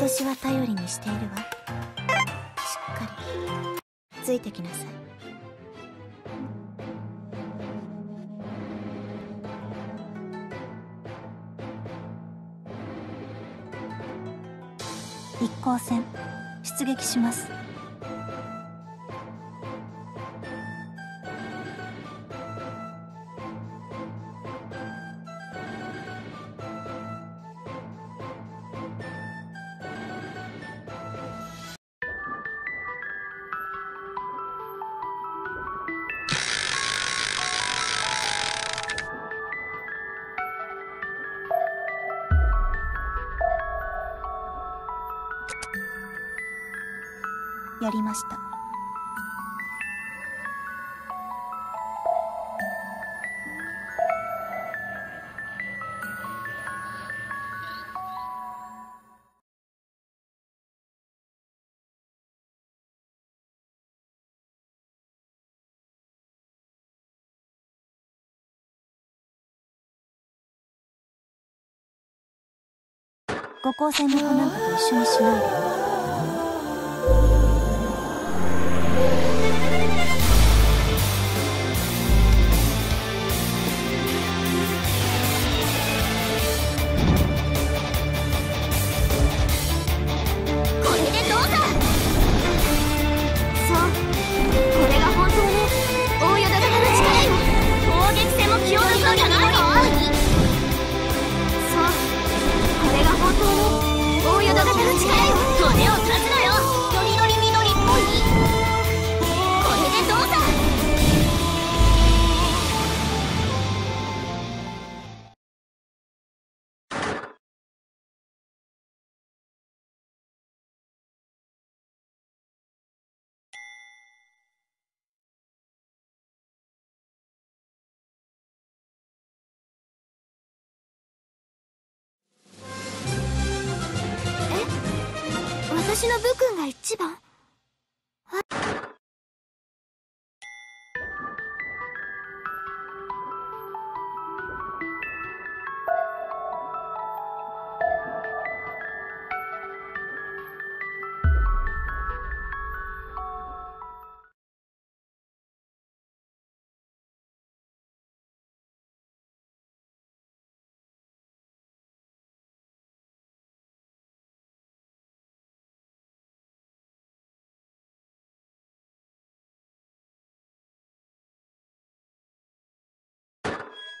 私は頼りにしているわ。しっかりついてきなさい。一光線出撃します。やりました。五光線の子なんかと一緒にしないで私の武君が一番。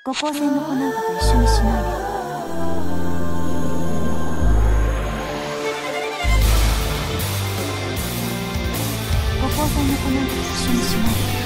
五光線の子なんかと一緒にしない。で五光線の子なんかと一緒にしないで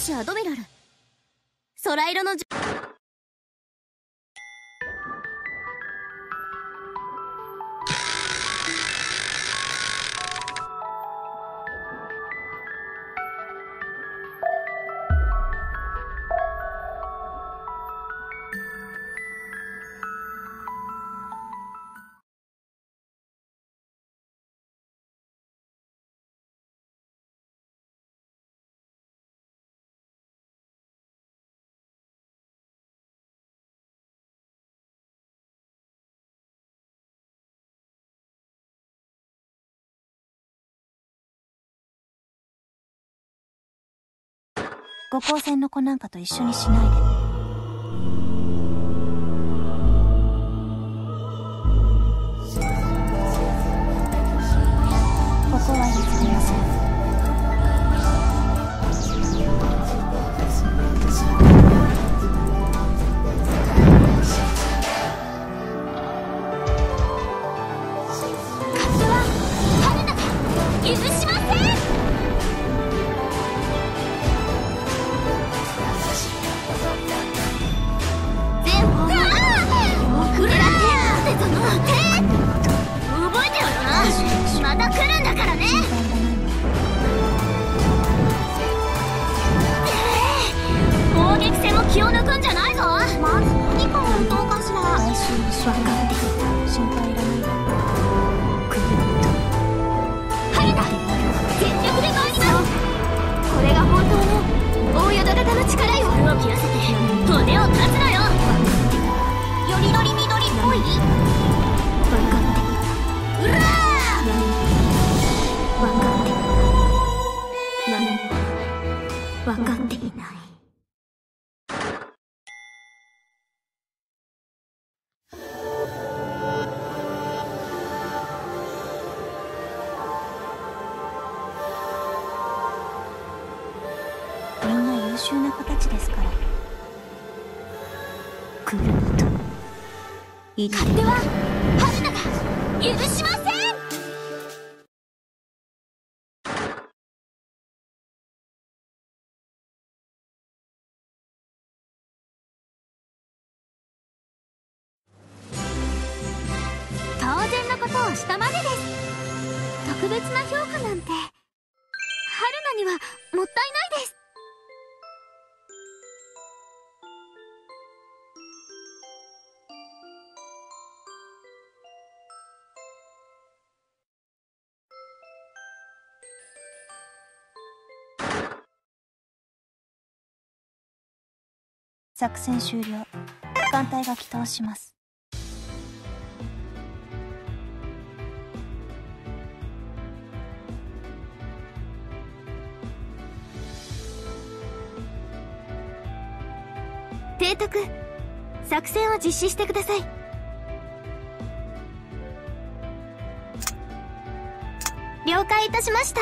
同志アドミラル空色の五光線の子なんかと一緒にしないで勝手は春菜が許しません！当然のことをしたまでです。特別な評価なんて春菜にはもったいないです。作戦終了。艦隊が起動します。提督作戦を実施してください。了解いたしました。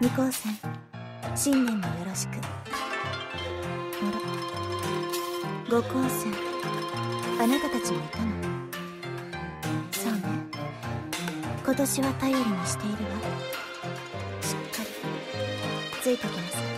二光線。新年もよろしく。あらご光線あなたたちもいたの？そうね。今年は頼りにしているわ。しっかりついてきなさい。